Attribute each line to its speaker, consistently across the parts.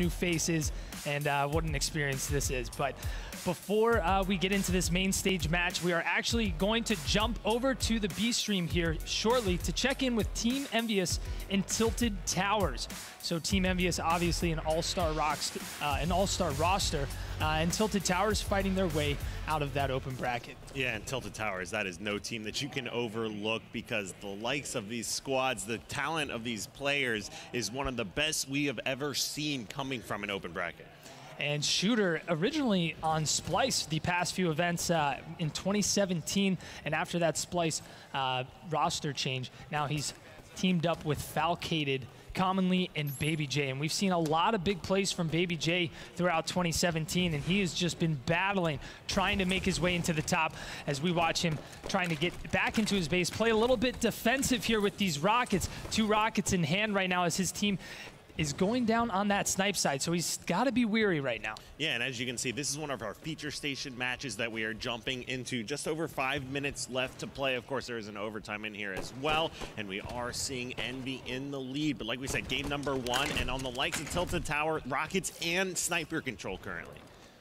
Speaker 1: new faces and uh, what an experience this is. But before uh, we get into this main stage match, we are actually going to jump over to the B stream here shortly to check in with Team EnVyUs and Tilted Towers. So Team EnVyUs, obviously an all-star rocks, uh, an all-star roster, uh, and Tilted Towers fighting their way out of that open bracket.
Speaker 2: Yeah, and Tilted Towers, that is no team that you can overlook because the likes of these squads, the talent of these players is one of the best we have ever seen coming from an open bracket.
Speaker 1: And Shooter originally on Splice the past few events uh, in 2017, and after that Splice uh, roster change, now he's teamed up with Falcated commonly in Baby J. And we've seen a lot of big plays from Baby J throughout 2017, and he has just been battling, trying to make his way into the top as we watch him trying to get back into his base, play a little bit defensive here with these Rockets. Two Rockets in hand right now as his team is going down on that snipe side, so he's got to be weary right now.
Speaker 2: Yeah, and as you can see, this is one of our feature station matches that we are jumping into. Just over five minutes left to play. Of course, there is an overtime in here as well, and we are seeing Envy in the lead. But like we said, game number one, and on the likes of Tilted Tower, Rockets and Sniper Control currently.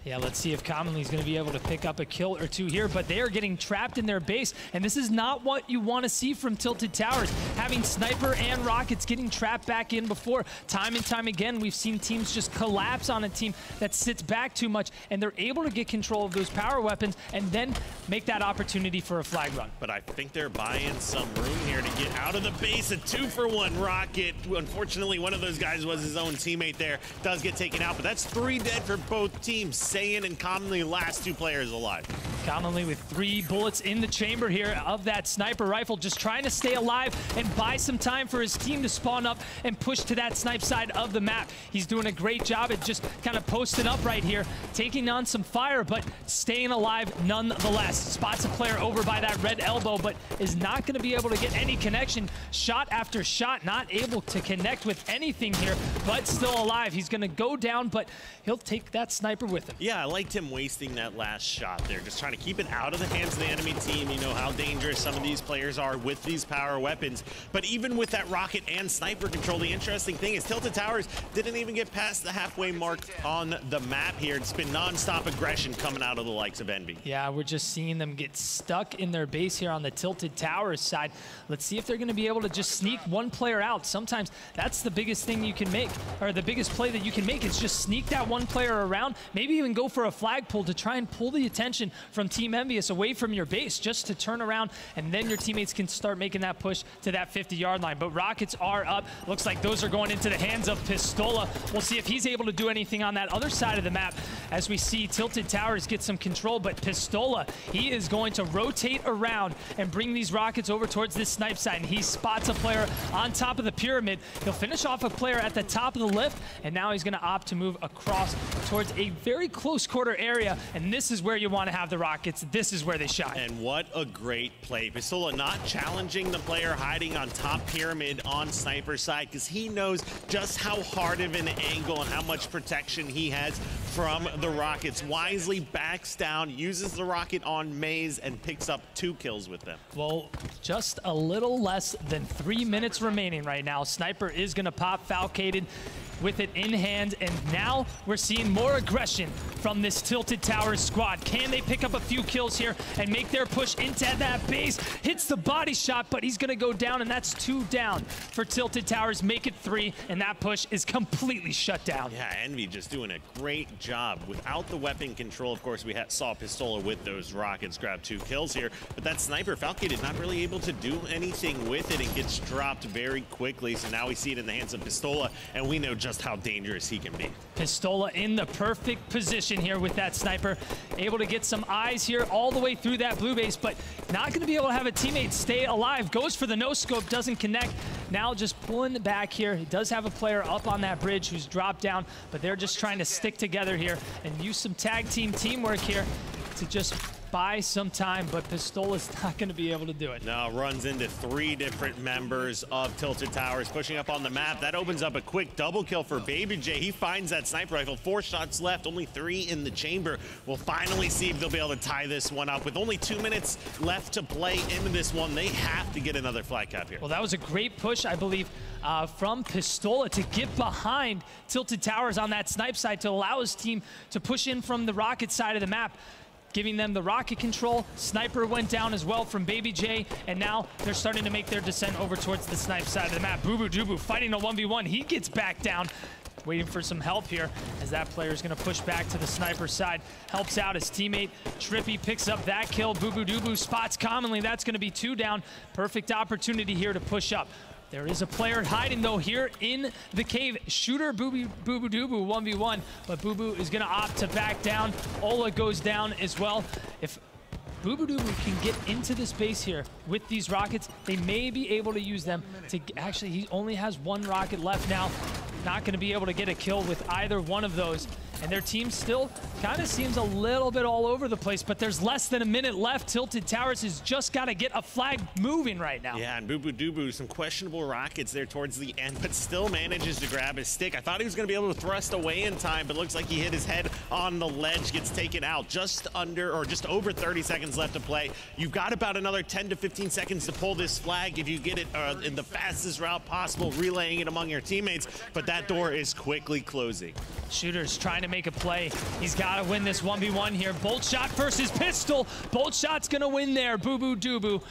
Speaker 1: Yeah, let's see if Commonly is going to be able to pick up a kill or two here, but they are getting trapped in their base, and this is not what you want to see from Tilted Towers. Having Sniper and Rockets getting trapped back in before. Time and time again, we've seen teams just collapse on a team that sits back too much, and they're able to get control of those power weapons and then make that opportunity for a flag run.
Speaker 2: But I think they're buying some room here to get out of the base. A two-for-one Rocket. Unfortunately, one of those guys was his own teammate there. Does get taken out, but that's three dead for both teams. Saiyan and Commonly last two players alive.
Speaker 1: Commonly with three bullets in the chamber here of that sniper rifle, just trying to stay alive and buy some time for his team to spawn up and push to that snipe side of the map. He's doing a great job at just kind of posting up right here, taking on some fire, but staying alive nonetheless. Spots a player over by that red elbow, but is not going to be able to get any connection. Shot after shot, not able to connect with anything here, but still alive. He's going to go down, but he'll take that sniper with him.
Speaker 2: Yeah, I liked him wasting that last shot there, just trying to keep it out of the hands of the enemy team. You know how dangerous some of these players are with these power weapons. But even with that rocket and sniper control, the interesting thing is Tilted Towers didn't even get past the halfway mark on the map here. It's been non-stop aggression coming out of the likes of Envy.
Speaker 1: Yeah, we're just seeing them get stuck in their base here on the Tilted Towers side. Let's see if they're going to be able to just sneak one player out. Sometimes that's the biggest thing you can make, or the biggest play that you can make is just sneak that one player around, maybe even go for a flag pull to try and pull the attention from Team EnVyUs away from your base just to turn around and then your teammates can start making that push to that 50-yard line. But Rockets are up. Looks like those are going into the hands of Pistola. We'll see if he's able to do anything on that other side of the map as we see Tilted Towers get some control. But Pistola, he is going to rotate around and bring these Rockets over towards this snipe side. And he spots a player on top of the pyramid. He'll finish off a player at the top of the lift, and now he's going to opt to move across towards a very close quarter area. And this is where you want to have the Rockets. This is where they shine.
Speaker 2: And what a great play. Pistola not challenging the player hiding on top pyramid on sniper side because he knows just how hard of an angle and how much protection he has from the Rockets. Wisely backs down, uses the rocket on Maze, and picks up two kills with them.
Speaker 1: Well, just a little less than three minutes remaining right now. Sniper is going to pop Falcated with it in hand, and now we're seeing more aggression from this Tilted Towers squad. Can they pick up a few kills here and make their push into that base? Hits the body shot, but he's to go down, and that's two down for Tilted Towers. Make it three, and that push is completely shut down.
Speaker 2: Yeah, Envy just doing a great job. Without the weapon control, of course, we saw Pistola with those rockets grab two kills here, but that Sniper Falcon is not really able to do anything with it and gets dropped very quickly, so now we see it in the hands of Pistola, and we know just how dangerous he can be.
Speaker 1: Pistola in the perfect position here with that sniper. Able to get some eyes here all the way through that blue base, but not going to be able to have a teammate stay alive. Goes for the no-scope, doesn't connect. Now just pulling back here. He does have a player up on that bridge who's dropped down, but they're just trying to stick together here and use some tag team teamwork here to just buy some time, but Pistola's not going to be able to do it.
Speaker 2: No, runs into three different members of Tilted Towers, pushing up on the map. That opens up a quick double kill for Baby J. He finds that sniper rifle. Four shots left, only three in the chamber. We'll finally see if they'll be able to tie this one up. With only two minutes left to play into this one, they have to get another flag cap here.
Speaker 1: Well, that was a great push, I believe, uh, from Pistola to get behind Tilted Towers on that snipe side to allow his team to push in from the rocket side of the map giving them the rocket control. Sniper went down as well from Baby J, and now they're starting to make their descent over towards the snipe side of the map. Bubu Dubu fighting a 1v1. He gets back down waiting for some help here as that player is going to push back to the sniper side. Helps out his teammate. Trippy picks up that kill. Bubu Dubu spots commonly. That's going to be two down. Perfect opportunity here to push up. There is a player hiding though here in the cave. Shooter Boo Boo Boo Doo 1v1, but Boo Boo is gonna opt to back down. Ola goes down as well. If Boo Boo Doo can get into this base here with these rockets, they may be able to use them to, actually he only has one rocket left now. Not gonna be able to get a kill with either one of those and their team still kind of seems a little bit all over the place, but there's less than a minute left. Tilted Towers has just got to get a flag moving right now.
Speaker 2: Yeah, and Bubu Dubu, some questionable rockets there towards the end, but still manages to grab his stick. I thought he was going to be able to thrust away in time, but looks like he hit his head on the ledge, gets taken out just under or just over 30 seconds left to play. You've got about another 10 to 15 seconds to pull this flag if you get it uh, in the fastest route possible, relaying it among your teammates, but that door is quickly closing.
Speaker 1: Shooter's trying to make a play. He's got to win this 1v1 here. Bolt shot versus pistol. Bolt shot's going to win there. Bubu Dubu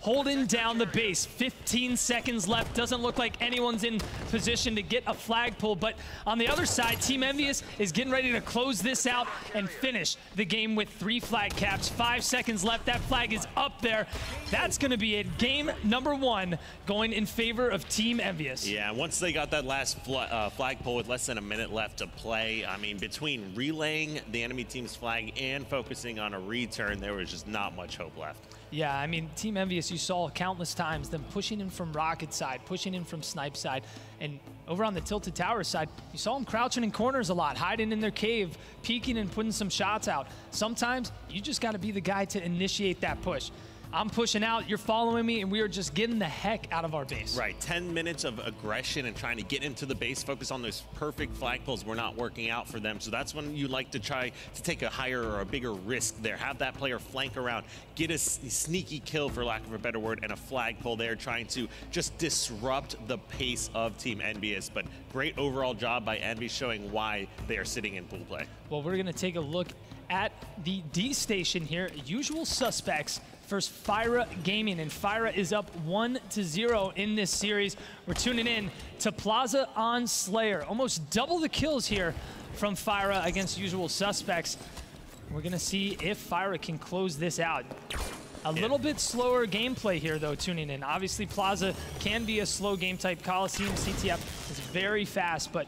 Speaker 1: holding down the base. 15 seconds left. Doesn't look like anyone's in position to get a flag pull. But on the other side, Team EnVyUs is getting ready to close this out and finish the game with three flag caps. Five seconds left. That flag is up there. That's going to be it. Game number one going in favor of Team EnVyUs.
Speaker 2: Yeah, once they got that last fl uh, flag pull with less than a minute left to play, I mean, between relaying the enemy team's flag and focusing on a return, there was just not much hope left.
Speaker 1: Yeah, I mean, Team EnVyUs, you saw countless times them pushing in from rocket side, pushing in from snipe side, and over on the tilted tower side, you saw them crouching in corners a lot, hiding in their cave, peeking and putting some shots out. Sometimes you just got to be the guy to initiate that push. I'm pushing out, you're following me, and we are just getting the heck out of our base.
Speaker 2: Right, 10 minutes of aggression and trying to get into the base, focus on those perfect flag pulls were not working out for them. So that's when you like to try to take a higher or a bigger risk there. Have that player flank around, get a sneaky kill, for lack of a better word, and a flag pull there, trying to just disrupt the pace of Team EnVyUs. But great overall job by Envy showing why they are sitting in pool play.
Speaker 1: Well, we're going to take a look at the D station here. Usual suspects versus Fyra Gaming, and Fyra is up 1 to 0 in this series. We're tuning in to Plaza on Slayer. Almost double the kills here from Fyra against Usual Suspects. We're going to see if Fyra can close this out. A yeah. little bit slower gameplay here, though, tuning in. Obviously, Plaza can be a slow game type. Coliseum CTF is very fast, but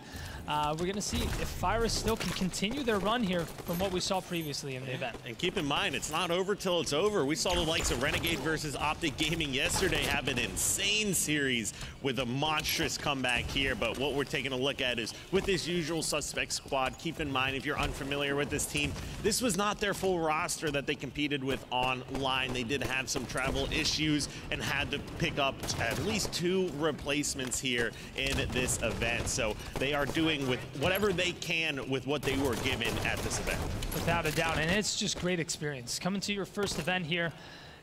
Speaker 1: uh, we're going to see if Fyra still can continue their run here from what we saw previously in the event.
Speaker 2: And keep in mind, it's not over till it's over. We saw the likes of Renegade versus Optic Gaming yesterday have an insane series with a monstrous comeback here. But what we're taking a look at is with this usual suspect squad, keep in mind, if you're unfamiliar with this team, this was not their full roster that they competed with online. They did have some travel issues and had to pick up at least two replacements here in this event. So they are doing with whatever they can with what they were given at this event.
Speaker 1: Without a doubt, and it's just great experience. Coming to your first event here,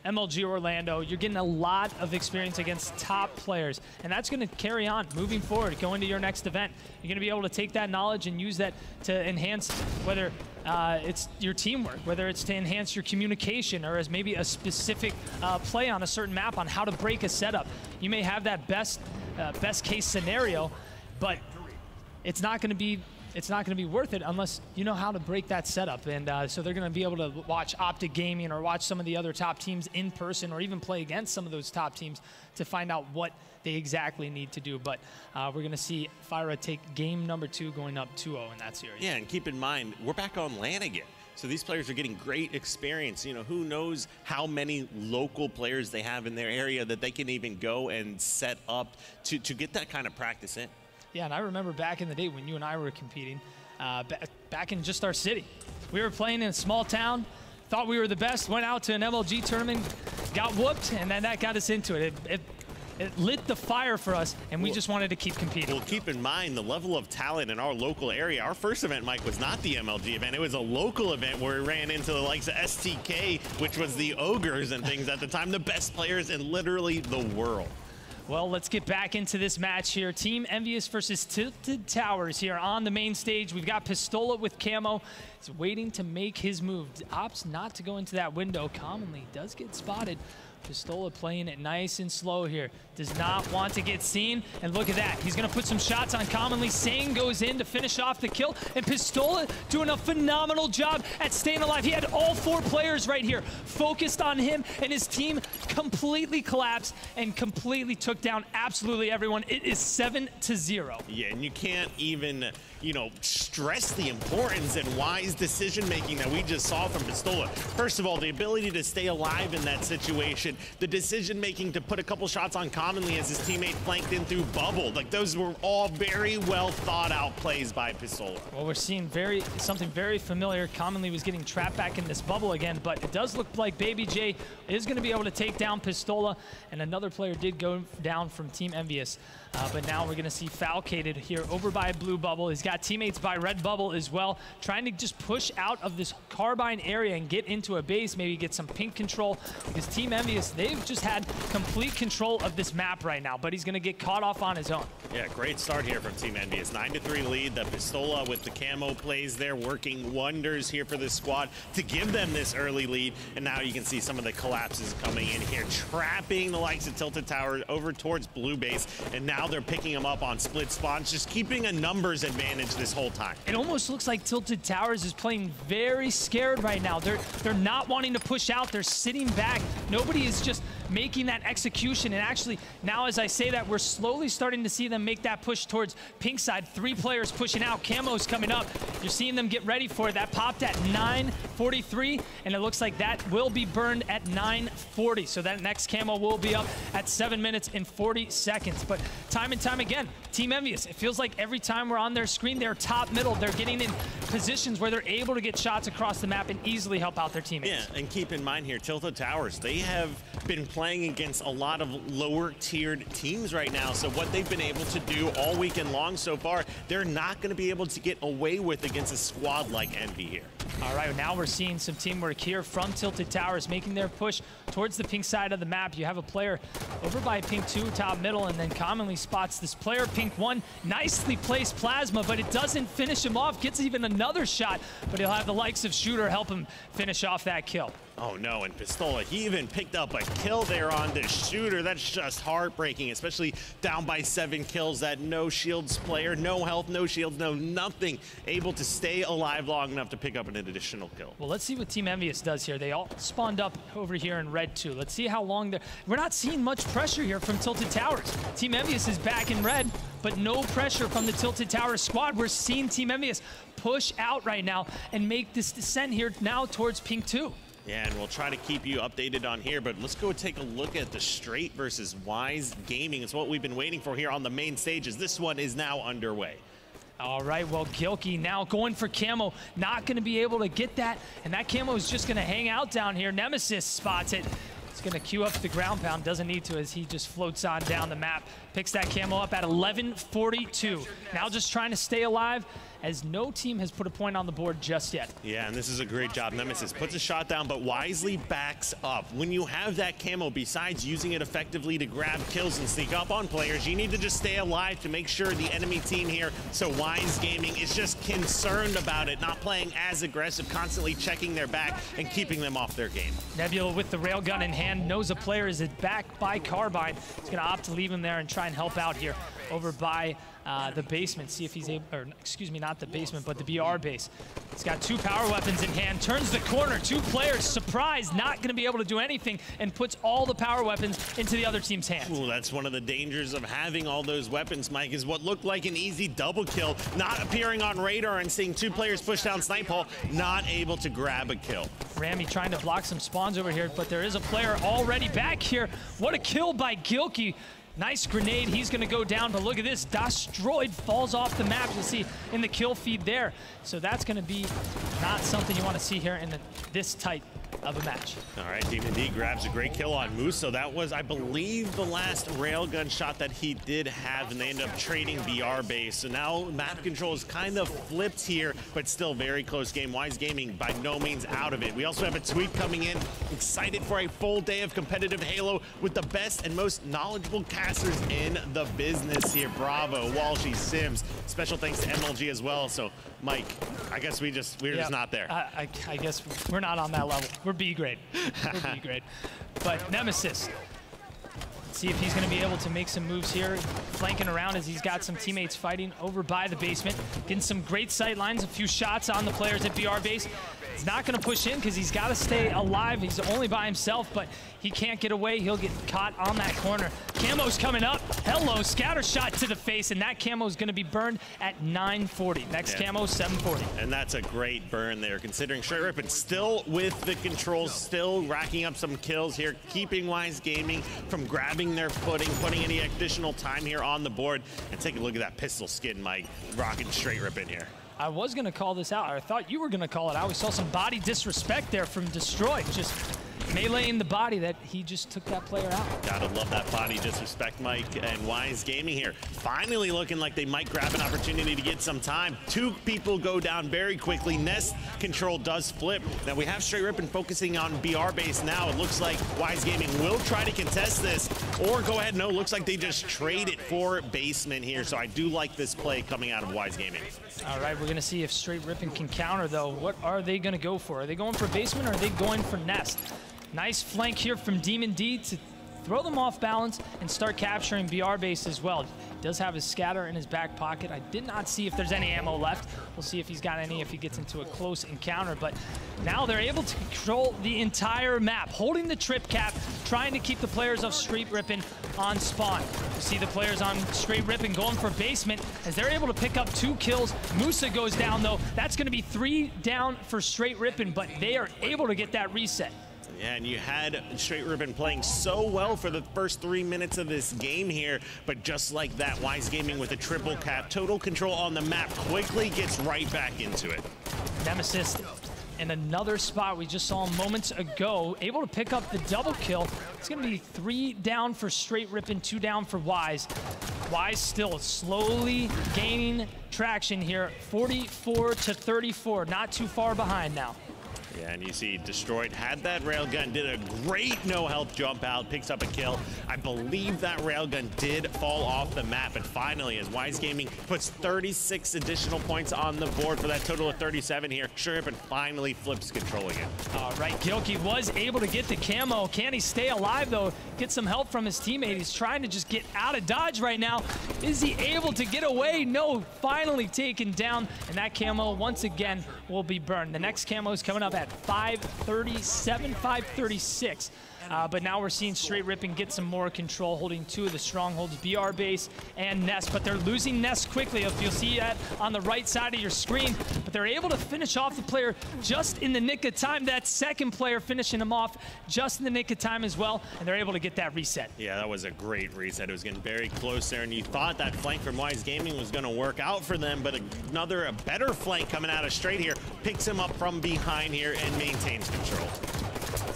Speaker 1: MLG Orlando, you're getting a lot of experience against top players, and that's going to carry on moving forward, going to your next event. You're going to be able to take that knowledge and use that to enhance whether uh, it's your teamwork, whether it's to enhance your communication or as maybe a specific uh, play on a certain map on how to break a setup. You may have that best, uh, best case scenario, but it's not going to be it's not going to be worth it unless you know how to break that setup. And uh, so they're going to be able to watch Optic Gaming or watch some of the other top teams in person or even play against some of those top teams to find out what they exactly need to do. But uh, we're going to see Fyra take game number two going up 2-0 in that series.
Speaker 2: Yeah, and keep in mind, we're back on LAN again. So these players are getting great experience. You know, who knows how many local players they have in their area that they can even go and set up to, to get that kind of practice in.
Speaker 1: Yeah, and I remember back in the day when you and I were competing, uh, back in just our city. We were playing in a small town, thought we were the best, went out to an MLG tournament, got whooped, and then that got us into it. It, it, it lit the fire for us, and we just wanted to keep competing.
Speaker 2: Well, keep in mind the level of talent in our local area. Our first event, Mike, was not the MLG event. It was a local event where we ran into the likes of STK, which was the ogres and things at the time, the best players in literally the world.
Speaker 1: Well, let's get back into this match here. Team EnVyUs versus Tilted Towers here on the main stage. We've got Pistola with Camo. He's waiting to make his move. Opts not to go into that window. Commonly does get spotted. Pistola playing it nice and slow here. Does not want to get seen. And look at that. He's going to put some shots on Commonly. Sane goes in to finish off the kill. And Pistola doing a phenomenal job at staying alive. He had all four players right here focused on him. And his team completely collapsed and completely took down absolutely everyone. It is 7 to 0.
Speaker 2: Yeah, and you can't even, you know, stress the importance and wise decision making that we just saw from Pistola. First of all, the ability to stay alive in that situation, the decision making to put a couple shots on commonly as his teammate flanked in through bubble. Like those were all very well thought out plays by Pistola.
Speaker 1: Well, we're seeing very something very familiar. Commonly was getting trapped back in this bubble again, but it does look like Baby J is going to be able to take down Pistola, and another player did go down from Team EnVyUs. Uh, but now we're going to see Falcated here over by Blue Bubble. He's got teammates by Redbubble as well, trying to just push out of this Carbine area and get into a base, maybe get some pink control, because Team EnVyUs, they've just had complete control of this map right now, but he's going to get caught off on his own.
Speaker 2: Yeah, great start here from Team EnVyUs. 9-3 lead. The Pistola with the camo plays there, working wonders here for this squad to give them this early lead. And now you can see some of the collapses coming in here, trapping the likes of Tilted Tower over towards Blue Base. And now they're picking them up on split spawns, just keeping a numbers advantage this whole time.
Speaker 1: It almost looks like Tilted Towers is playing very scared right now. They're, they're not wanting to push out. They're sitting back. Nobody is just making that execution. And actually, now as I say that, we're slowly starting to see them make that push towards pink side. Three players pushing out. Camo's coming up. You're seeing them get ready for it. That popped at 9.43, and it looks like that will be burned at 9.40. So that next camo will be up at 7 minutes and 40 seconds. But time and time again, Team EnVyUs, it feels like every time we're on their screen, they're top middle. They're getting in positions where they're able to get shots across the map and easily help out their teammates.
Speaker 2: Yeah, and keep in mind here, Tilted Towers, they have been playing against a lot of lower tiered teams right now. So what they've been able to do all weekend long so far, they're not going to be able to get away with against a squad like Envy here.
Speaker 1: All right, now we're seeing some teamwork here from Tilted Towers making their push towards the pink side of the map. You have a player over by pink 2, top middle, and then commonly spots this player, pink 1. Nicely placed plasma, but it doesn't finish him off. Gets even another shot, but he'll have the likes of Shooter help him finish off that kill.
Speaker 2: Oh no, and Pistola, he even picked up a kill there on the shooter. That's just heartbreaking, especially down by seven kills. That no shields player, no health, no shields, no nothing, able to stay alive long enough to pick up an additional kill.
Speaker 1: Well, let's see what Team EnVyUs does here. They all spawned up over here in red too. Let's see how long they're... We're not seeing much pressure here from Tilted Towers. Team EnVyUs is back in red, but no pressure from the Tilted Towers squad. We're seeing Team EnVyUs push out right now and make this descent here now towards Pink 2.
Speaker 2: Yeah, and we'll try to keep you updated on here, but let's go take a look at the straight versus Wise Gaming. It's what we've been waiting for here on the main stages. This one is now underway.
Speaker 1: All right, well, Gilkey now going for Camo. Not going to be able to get that, and that Camo is just going to hang out down here. Nemesis spots it. It's going to queue up the ground pound. Doesn't need to as he just floats on down the map. Picks that Camo up at 11.42. Now just trying to stay alive as no team has put a point on the board just yet.
Speaker 2: Yeah, and this is a great job. Nemesis puts a shot down, but wisely backs up. When you have that camo, besides using it effectively to grab kills and sneak up on players, you need to just stay alive to make sure the enemy team here, so Wise Gaming, is just concerned about it, not playing as aggressive, constantly checking their back and keeping them off their game.
Speaker 1: Nebula with the railgun in hand knows a player is back by Carbine. He's going to opt to leave him there and try and help out here over by uh, the basement, see if he's able, or excuse me, not the basement, but the BR base. He's got two power weapons in hand, turns the corner, two players, surprised, not going to be able to do anything, and puts all the power weapons into the other team's hands.
Speaker 2: Ooh, that's one of the dangers of having all those weapons, Mike, is what looked like an easy double kill, not appearing on radar and seeing two players push down Snipe Hole, not able to grab a kill.
Speaker 1: Rami trying to block some spawns over here, but there is a player already back here. What a kill by Gilkey Nice grenade. He's going to go down, but look at this. Destroyed falls off the map. You'll see in the kill feed there. So that's going to be not something you want to see here in the, this tight of a match.
Speaker 2: All right, Demon D grabs a great kill on Musa. That was, I believe, the last railgun shot that he did have, and they end up trading BR base. So now map control is kind of flipped here, but still very close game. Wise Gaming by no means out of it. We also have a tweet coming in, excited for a full day of competitive Halo with the best and most knowledgeable casters in the business here. Bravo, Walshy, Sims. Special thanks to MLG as well. So, Mike, I guess we just we're just not there.
Speaker 1: I, I, I guess we're not on that level. We're B grade. We're B grade. But Nemesis, see if he's going to be able to make some moves here, flanking around as he's got some teammates fighting over by the basement, getting some great sight lines, a few shots on the players at BR base. He's not going to push in because he's got to stay alive. He's only by himself, but he can't get away. He'll get caught on that corner. Camo's coming up. Hello, scatter shot to the face, and that camo is going to be burned at 940. Next yeah. camo, 740.
Speaker 2: And that's a great burn there, considering Straight Rippin still with the controls, still racking up some kills here, keeping Wise Gaming from grabbing their footing, putting any additional time here on the board. And take a look at that pistol skin, Mike, rocking Straight Rippin here.
Speaker 1: I was going to call this out. I thought you were going to call it out. We saw some body disrespect there from Destroy. Just meleeing the body that he just took that player out.
Speaker 2: Gotta love that body disrespect, Mike. And Wise Gaming here, finally looking like they might grab an opportunity to get some time. Two people go down very quickly. Nest control does flip. Now we have Straight Rippin focusing on BR base now. It looks like Wise Gaming will try to contest this or go ahead. No, looks like they just trade it for basement here. So I do like this play coming out of Wise Gaming.
Speaker 1: All right, we're gonna see if Straight Rippin can counter though. What are they gonna go for? Are they going for basement or are they going for Nest? Nice flank here from Demon D to throw them off balance and start capturing BR base as well. Does have his scatter in his back pocket. I did not see if there's any ammo left. We'll see if he's got any if he gets into a close encounter. But now they're able to control the entire map, holding the trip cap, trying to keep the players of Straight Rippin on spawn. You see the players on Straight Rippin going for basement as they're able to pick up two kills. Musa goes down though. That's going to be three down for Straight Rippin, but they are able to get that reset.
Speaker 2: Yeah, and you had Straight Rippin playing so well for the first three minutes of this game here, but just like that, Wise Gaming with a triple cap, total control on the map, quickly gets right back into it.
Speaker 1: Nemesis in another spot we just saw moments ago, able to pick up the double kill. It's going to be three down for Straight Rippin, two down for Wise. Wise still slowly gaining traction here, 44 to 34, not too far behind now.
Speaker 2: Yeah, and you see Destroyed had that railgun, did a great no-help jump out, picks up a kill. I believe that railgun did fall off the map, but finally, as Wise Gaming puts 36 additional points on the board for that total of 37 here, Sherp and finally flips control again.
Speaker 1: All right, Gilkey was able to get the camo. Can he stay alive, though? Get some help from his teammate. He's trying to just get out of dodge right now. Is he able to get away? No, finally taken down, and that camo, once again, will be burned. The next camo is coming up at at 537, 536. Uh, but now we're seeing Straight Rippin get some more control, holding two of the strongholds, BR base and Nest. But they're losing Nest quickly. If you'll see that on the right side of your screen. But they're able to finish off the player just in the nick of time. That second player finishing him off just in the nick of time as well. And they're able to get that reset.
Speaker 2: Yeah, that was a great reset. It was getting very close there. And you thought that flank from Wise Gaming was going to work out for them. But another, a better flank coming out of Straight here. Picks him up from behind here and maintains control.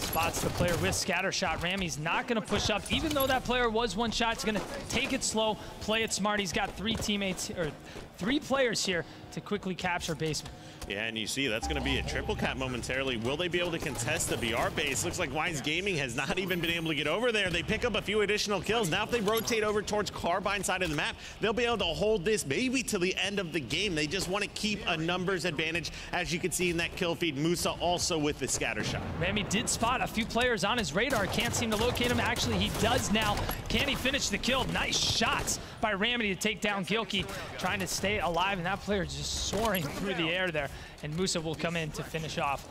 Speaker 1: Spots the player with scatter shot. Ramy's not going to push up, even though that player was one shot. He's going to take it slow, play it smart. He's got three teammates, or three players here to quickly capture basement.
Speaker 2: Yeah, and you see that's going to be a triple cap momentarily. Will they be able to contest the BR base? Looks like Wise Gaming has not even been able to get over there. They pick up a few additional kills. Now if they rotate over towards Carbine side of the map, they'll be able to hold this maybe to the end of the game. They just want to keep a numbers advantage, as you can see in that kill feed. Musa also with the scatter shot.
Speaker 1: Ramy did spot a few players on his radar. Can't seem to locate him. Actually, he does now. Can he finish the kill? Nice shots by Ramity to take down Gilkey, trying to stay alive, and that player just soaring through the air there and Musa will come in to finish off.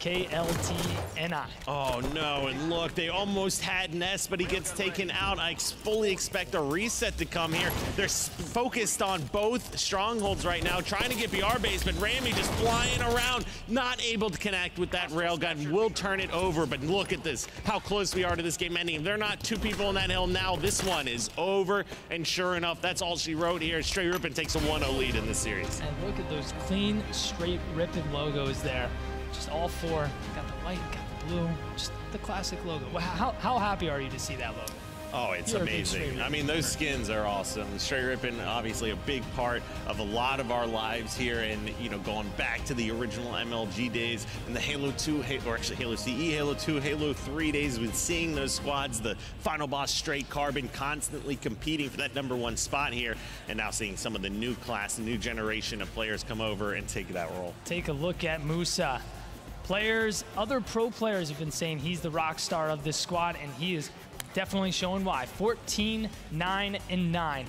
Speaker 1: KLTNI.
Speaker 2: Oh no, and look, they almost had Ness, but he gets taken out. I fully expect a reset to come here. They're focused on both strongholds right now, trying to get BR base, but Rami just flying around, not able to connect with that railgun. Will turn it over, but look at this, how close we are to this game ending. If they're not two people on that hill now, this one is over, and sure enough, that's all she wrote here. Straight Rippin takes a 1-0 lead in this series.
Speaker 1: And look at those clean, straight Rippin logos there just all four. Got the white, got the blue, just the classic logo. How, how happy are you to see that logo?
Speaker 2: Oh, it's You're amazing. I mean, those skins are awesome. Straight Rippin, obviously a big part of a lot of our lives here and, you know, going back to the original MLG days and the Halo 2, or actually Halo CE, Halo 2, Halo 3 days with seeing those squads, the final boss Straight Carbon constantly competing for that number one spot here and now seeing some of the new class, new generation of players come over and take that role.
Speaker 1: Take a look at Musa. Players, other pro players have been saying he's the rock star of this squad, and he is definitely showing why. 14, 9, and 9.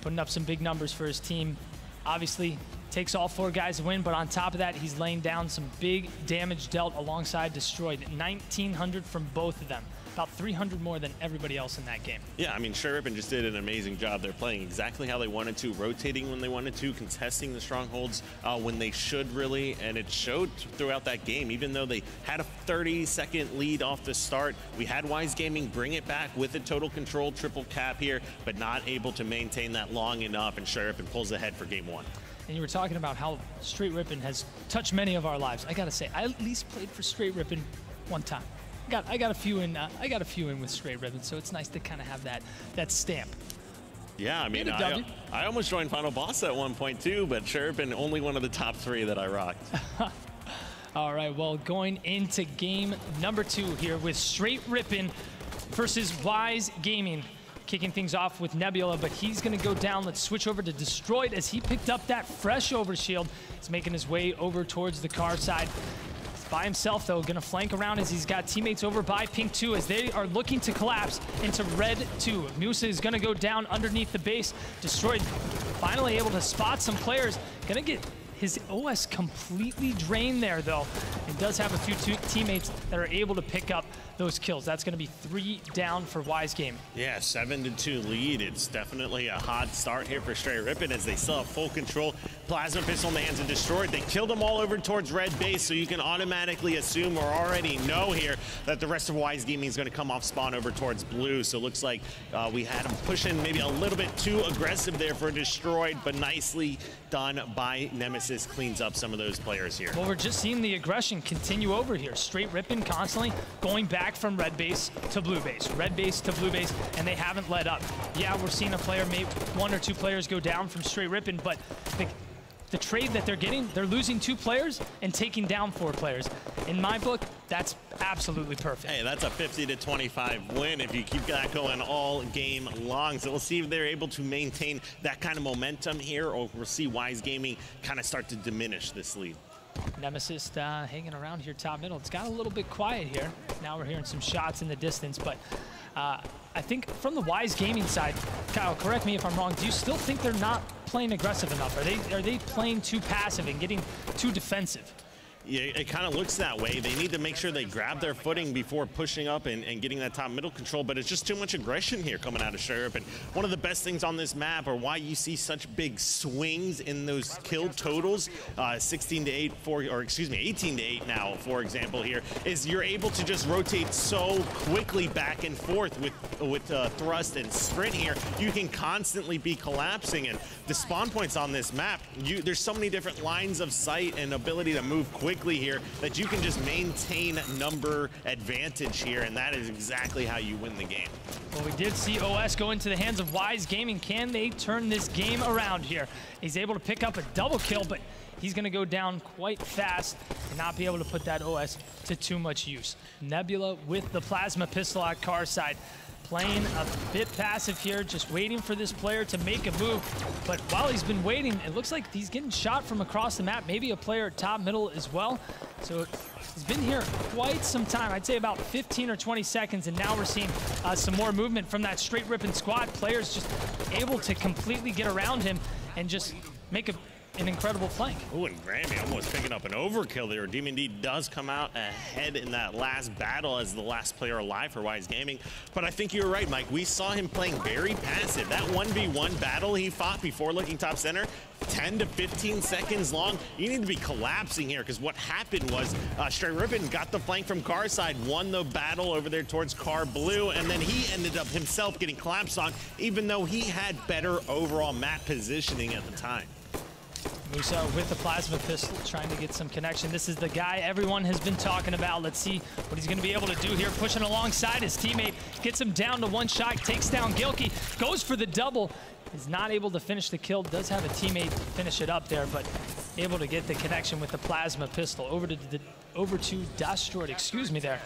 Speaker 1: Putting up some big numbers for his team. Obviously, takes all four guys to win, but on top of that, he's laying down some big damage dealt alongside Destroyed. 1,900 from both of them about 300 more than everybody else in that game.
Speaker 2: Yeah, I mean, Rippin just did an amazing job. They're playing exactly how they wanted to, rotating when they wanted to, contesting the strongholds uh, when they should really, and it showed throughout that game. Even though they had a 30-second lead off the start, we had Wise Gaming bring it back with a total control triple cap here, but not able to maintain that long enough, and Rippin pulls ahead for game one.
Speaker 1: And you were talking about how Straight Rippin has touched many of our lives. I gotta say, I at least played for Straight Rippin one time got I got a few in. Uh, I got a few in with straight Rippin, so it's nice to kind of have that that stamp.
Speaker 2: Yeah, I mean, I, I, almost joined Final Boss at one point too, but sure, been only one of the top three that I rocked.
Speaker 1: All right, well, going into game number two here with Straight Rippin versus Wise Gaming. Kicking things off with Nebula, but he's going to go down. Let's switch over to Destroyed as he picked up that fresh overshield. He's making his way over towards the car side. By himself, though, gonna flank around as he's got teammates over by Pink 2 as they are looking to collapse into Red 2. Musa is gonna go down underneath the base, Destroyed, finally able to spot some players. Gonna get his OS completely drained there, though. He does have a few teammates that are able to pick up those kills. That's going to be three down for Wise Game.
Speaker 2: Yeah, seven to two lead. It's definitely a hot start here for Straight Rippin as they still have full control. Plasma pistol in the hands of Destroyed. They killed them all over towards red base, so you can automatically assume or already know here that the rest of Wise Gaming is going to come off spawn over towards blue. So it looks like uh, we had them pushing maybe a little bit too aggressive there for Destroyed, but nicely done by Nemesis. This cleans up some of those players here.
Speaker 1: Well, we're just seeing the aggression continue over here. Straight Rippin constantly going back from red base to blue base, red base to blue base, and they haven't let up. Yeah, we're seeing a player, maybe one or two players go down from straight Rippin, but the, the trade that they're getting, they're losing two players and taking down four players. In my book, that's absolutely perfect.
Speaker 2: Hey, that's a 50 to 25 win if you keep that going all game long. So we'll see if they're able to maintain that kind of momentum here, or we'll see Wise Gaming kind of start to diminish this lead.
Speaker 1: Nemesis uh, hanging around here top middle. It's got a little bit quiet here. Now we're hearing some shots in the distance, but uh, I think from the Wise Gaming side, Kyle, correct me if I'm wrong, do you still think they're not playing aggressive enough? Are they, are they playing too passive and getting too defensive?
Speaker 2: It kind of looks that way. They need to make sure they grab their footing before pushing up and, and, getting that top middle control, but it's just too much aggression here coming out of Sheriff. And one of the best things on this map are why you see such big swings in those kill totals, uh, 16 to 8, for, or excuse me, 18 to 8 now, for example, here, is you're able to just rotate so quickly back and forth with, with uh, thrust and sprint here. You can constantly be collapsing, and the spawn points on this map, you, there's so many different lines of sight and ability to move quickly quickly here that you can just maintain number advantage here, and that is exactly how you win the game.
Speaker 1: Well, we did see OS go into the hands of Wise Gaming. Can they turn this game around here? He's able to pick up a double kill, but he's going to go down quite fast and not be able to put that OS to too much use. Nebula with the plasma pistol at car side playing a bit passive here, just waiting for this player to make a move. But while he's been waiting, it looks like he's getting shot from across the map, maybe a player top middle as well. So he's been here quite some time. I'd say about 15 or 20 seconds, and now we're seeing uh, some more movement from that straight Rippin squad. Players just able to completely get around him and just make a an incredible flank.
Speaker 2: Oh, and Grammy almost picking up an overkill there. Demon D does come out ahead in that last battle as the last player alive for Wise Gaming. But I think you're right, Mike. We saw him playing very passive. That 1v1 battle he fought before looking top center, 10 to 15 seconds long. You need to be collapsing here because what happened was uh, Straight Rippin got the flank from Car side, won the battle over there towards Car Blue, and then he ended up himself getting collapsed on, even though he had better overall map positioning at the time.
Speaker 1: Musa with the plasma pistol trying to get some connection. This is the guy everyone has been talking about. Let's see what he's going to be able to do here. Pushing alongside his teammate. Gets him down to one shot. Takes down Gilkey. Goes for the double. Is not able to finish the kill. Does have a teammate finish it up there, but able to get the connection with the plasma pistol. Over to the, over to Destroyed, excuse me there.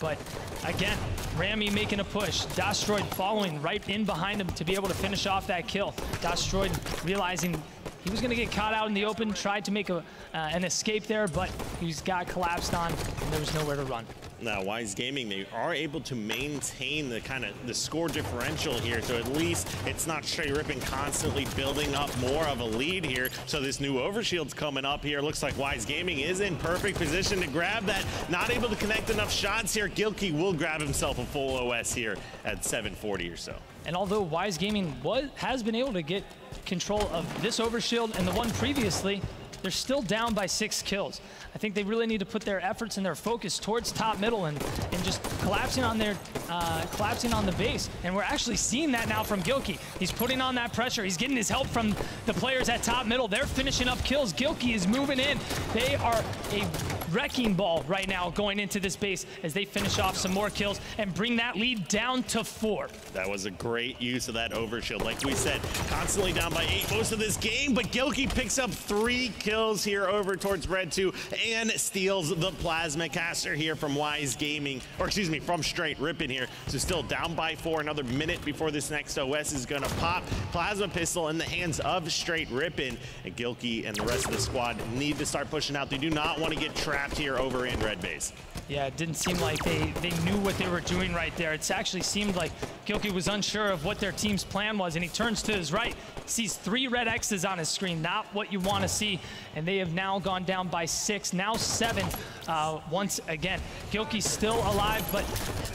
Speaker 1: But again, Rami making a push. Destroyed following right in behind him to be able to finish off that kill. Destroyed realizing he was going to get caught out in the open, tried to make a, uh, an escape there, but he's got collapsed on, and there was nowhere to run.
Speaker 2: Now, Wise Gaming, they are able to maintain the kind of the score differential here, so at least it's not Straight Rippin constantly building up more of a lead here. So this new overshield's coming up here. Looks like Wise Gaming is in perfect position to grab that. Not able to connect enough shots here. Gilkey will grab himself a full OS here at 740 or so.
Speaker 1: And although Wise Gaming was, has been able to get control of this overshield and the one previously, they're still down by six kills. I think they really need to put their efforts and their focus towards top middle and, and just collapsing on their uh, collapsing on the base. And we're actually seeing that now from Gilkey. He's putting on that pressure. He's getting his help from the players at top middle. They're finishing up kills. Gilkey is moving in. They are a wrecking ball right now going into this base as they finish off some more kills and bring that lead down to four.
Speaker 2: That was a great use of that overshield. Like we said, constantly down by eight most of this game, but Gilkey picks up three kills here over towards Red 2 and steals the Plasma Caster here from Wise Gaming, or excuse me, from Straight Rippin here. So still down by four, another minute before this next OS is gonna pop. Plasma Pistol in the hands of Straight Rippin, and Gilkey and the rest of the squad need to start pushing out. They do not want to get trapped here over in Red Base.
Speaker 1: Yeah, it didn't seem like they, they knew what they were doing right there. It actually seemed like Gilkey was unsure of what their team's plan was, and he turns to his right, sees three red X's on his screen, not what you want to see, and they have now gone down by six, now seven uh, once again. Gilkey's still alive, but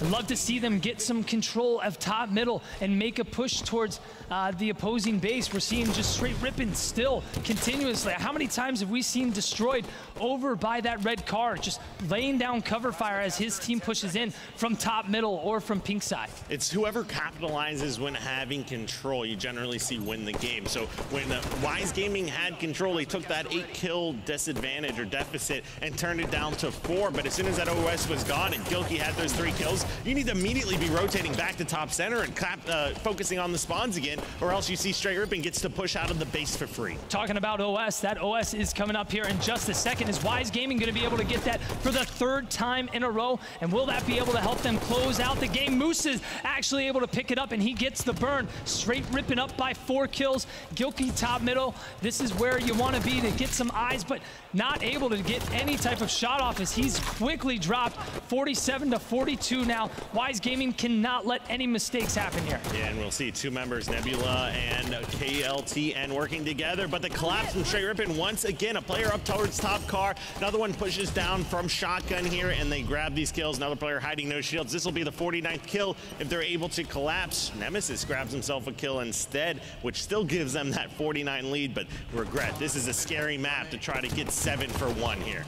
Speaker 1: I'd love to see them get some control of top middle and make a push towards uh, the opposing base. We're seeing just straight Rippin still continuously. How many times have we seen Destroyed over by that red car, just laying down cover fire as his team pushes in from top middle or from pink side?
Speaker 2: It's whoever capitalizes when having control, you generally see win the game. So when uh, Wise Gaming had control, he took that eight kill disadvantage or deficit and turned it down to four. But as soon as that OS was gone and Gilkey had those three kills, you need to immediately be rotating back to top center and cap, uh, focusing on the spawns again, or else you see Straight Rippin gets to push out of the base for free.
Speaker 1: Talking about OS, that OS is coming up here in just a second. Is Wise Gaming going to be able to get that for the third time in a row? And will that be able to help them close out the game? Moose is actually able to pick it up, and he gets the burn. Straight Rippin up by four kills. Gilkey top middle. This is where you want to be to get some eyes, but not able to get any type of shot off as he's quickly dropped 47 to 42 now. Wise Gaming cannot let any mistakes happen here.
Speaker 2: Yeah, and we'll see two members, Nebula and KLTN working together, but the collapse from Straight Rippin once again, a player up towards top car. Another one pushes down from shotgun here, and they grab these kills. Another player hiding no shields. This will be the 49th kill if they're able to collapse. Nemesis grabs himself a kill instead, which still gives them that 49 lead, but regret. This is a scary map to try to get seven for one here.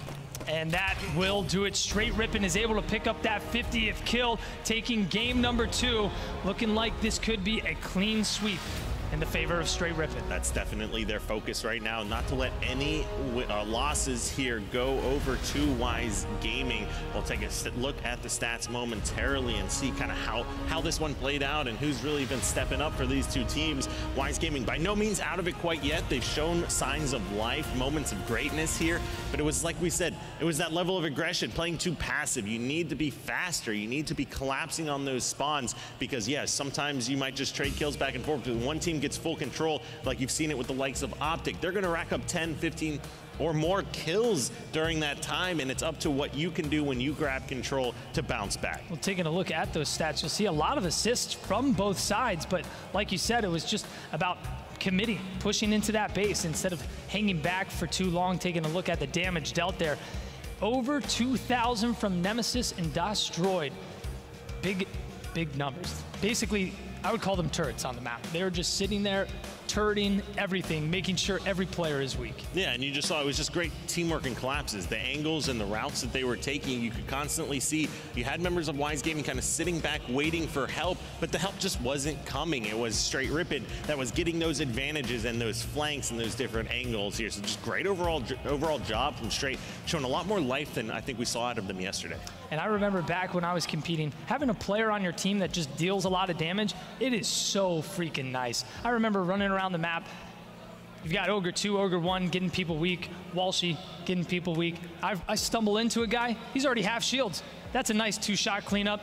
Speaker 1: And that will do it. Straight Rippin is able to pick up that 50th kill, taking game number two. Looking like this could be a clean sweep in the favor of Straight Rippin.
Speaker 2: That's definitely their focus right now, not to let any uh, losses here go over to Wise Gaming. We'll take a look at the stats momentarily and see kind of how, how this one played out and who's really been stepping up for these two teams. Wise Gaming by no means out of it quite yet. They've shown signs of life, moments of greatness here, but it was like we said, it was that level of aggression, playing too passive. You need to be faster. You need to be collapsing on those spawns because, yes, sometimes you might just trade kills back and forth with one team team gets full control, like you've seen it with the likes of Optic, they're going to rack up 10, 15 or more kills during that time, and it's up to what you can do when you grab control to bounce back.
Speaker 1: Well, taking a look at those stats, you'll see a lot of assists from both sides, but like you said, it was just about committing, pushing into that base instead of hanging back for too long, taking a look at the damage dealt there. Over 2,000 from Nemesis and Destroyed. Big, big numbers. Basically, I would call them turrets on the map. They're just sitting there, turreting everything, making sure every player is weak.
Speaker 2: Yeah, and you just saw it was just great teamwork and collapses. The angles and the routes that they were taking, you could constantly see. You had members of Wise Gaming kind of sitting back, waiting for help, but the help just wasn't coming. It was straight Rippin that was getting those advantages and those flanks and those different angles here. So just great overall overall job from Straight, showing a lot more life than I think we saw out of them yesterday.
Speaker 1: And I remember back when I was competing, having a player on your team that just deals a lot of damage, it is so freaking nice. I remember running around the map. You've got Ogre 2, Ogre 1 getting people weak, Walshy getting people weak. I, I stumble into a guy, he's already half shields. That's a nice two shot cleanup.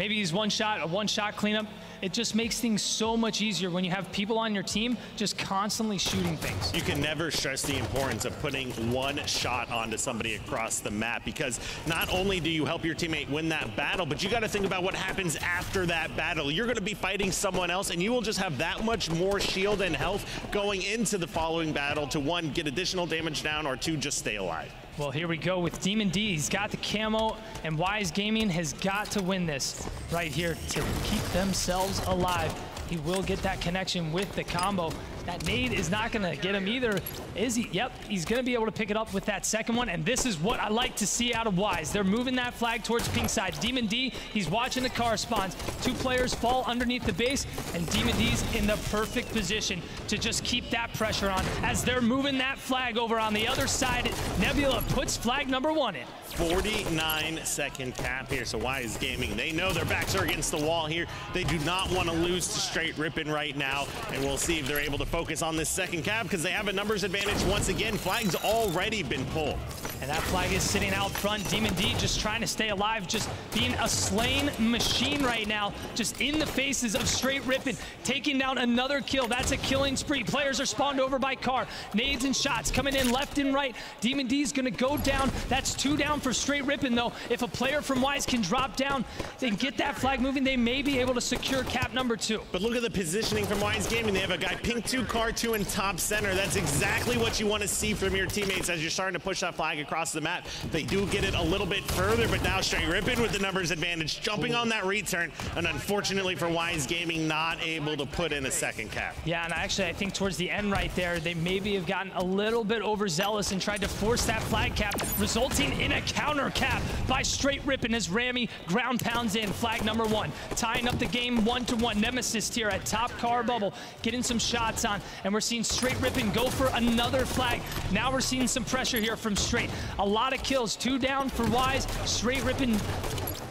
Speaker 1: Maybe he's one shot, a one shot cleanup. It just makes things so much easier when you have people on your team just constantly shooting things.
Speaker 2: You can never stress the importance of putting one shot onto somebody across the map because not only do you help your teammate win that battle, but you got to think about what happens after that battle. You're going to be fighting someone else and you will just have that much more shield and health going into the following battle to one, get additional damage down or two, just stay alive.
Speaker 1: Well, here we go with Demon D. He's got the camo, and Wise Gaming has got to win this right here to keep themselves alive. He will get that connection with the combo. That nade is not going to get him either, is he? Yep, he's going to be able to pick it up with that second one, and this is what I like to see out of Wise. They're moving that flag towards pink side. Demon D, he's watching the car spawns. Two players fall underneath the base, and Demon D's in the perfect position to just keep that pressure on as they're moving that flag over on the other side. Nebula puts flag number one in.
Speaker 2: 49 second cap here. So Wise Gaming, they know their backs are against the wall here. They do not want to lose to straight Rippin right now. And we'll see if they're able to focus on this second cap because they have a numbers advantage once again. Flag's already been pulled.
Speaker 1: And that flag is sitting out front. Demon D just trying to stay alive, just being a slain machine right now, just in the faces of straight Rippin, taking down another kill. That's a killing spree. Players are spawned over by car. Nades and shots coming in left and right. Demon D is going to go down. That's two down for straight Rippin though. If a player from Wise can drop down and get that flag moving, they may be able to secure cap number two.
Speaker 2: But look at the positioning from Wise Gaming. They have a guy pink two, car two, and top center. That's exactly what you want to see from your teammates as you're starting to push that flag across the map. They do get it a little bit further, but now straight Rippin with the numbers advantage, jumping on that return, and unfortunately for Wise Gaming, not able to put in a second cap.
Speaker 1: Yeah, and actually, I think towards the end right there, they maybe have gotten a little bit overzealous and tried to force that flag cap, resulting in a counter cap by straight Rippin as Rami ground pounds in flag number one, tying up the game one to one. Nemesis here at top car bubble, getting some shots on, and we're seeing straight Rippin go for another flag. Now we're seeing some pressure here from straight. A lot of kills, two down for Wise. Straight Rippin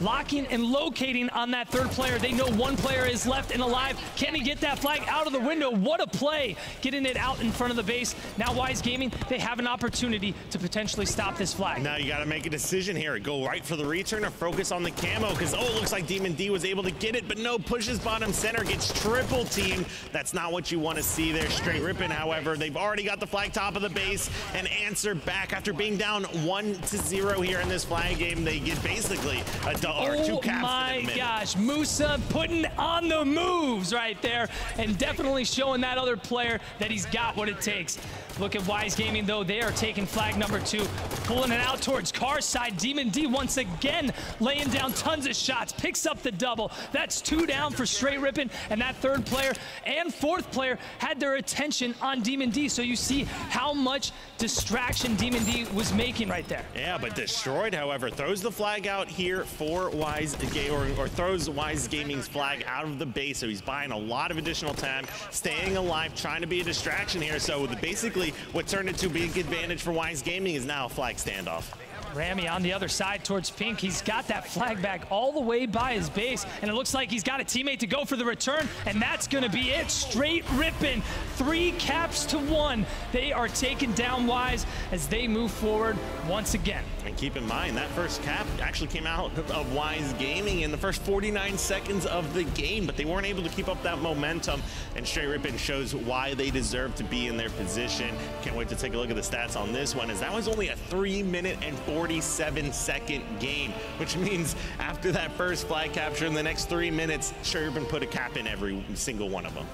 Speaker 1: locking and locating on that third player. They know one player is left and alive. Can he get that flag out of the window? What a play, getting it out in front of the base. Now Wise Gaming, they have an opportunity to potentially stop this flag.
Speaker 2: Now you got to make a decision here. Go right for the return or focus on the camo because, oh, it looks like Demon D was able to get it, but no, pushes bottom center, gets triple team. That's not what you want to see there. Straight Rippin, however, they've already got the flag top of the base and answer back after being down one to zero here in this flag game. They get basically a
Speaker 1: oh my gosh, Musa putting on the moves right there and definitely showing that other player that he's got what it takes. Look at Wise Gaming though, they are taking flag number two, pulling it out towards car side. Demon D once again laying down tons of shots, picks up the double. That's two down for Straight Rippin, and that third player and fourth player had their attention on Demon D. So you see how much distraction Demon D was making right there.
Speaker 2: Yeah, but Destroyed, however, throws the flag out here for Wise or, or throws Wise Gaming's flag out of the base. So he's buying a lot of additional time, staying alive, trying to be a distraction here. So basically what turned into a big advantage for Wise Gaming is now a flag standoff.
Speaker 1: Rami on the other side towards Pink. He's got that flag back all the way by his base, and it looks like he's got a teammate to go for the return, and that's going to be it. Straight Rippin. Three caps to one. They are taken down Wise as they move forward once again.
Speaker 2: And keep in mind, that first cap actually came out of Wise Gaming in the first 49 seconds of the game, but they weren't able to keep up that momentum, and Straight Rippin shows why they deserve to be in their position. Can't wait to take a look at the stats on this one, as that was only a three minute and 47 second game, which means after that first flag capture in the next three minutes, Sherburne put a cap in every single one of them.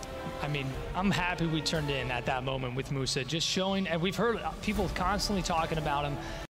Speaker 1: I mean, I'm happy we turned in at that moment with Musa, just showing, and we've heard people constantly talking about him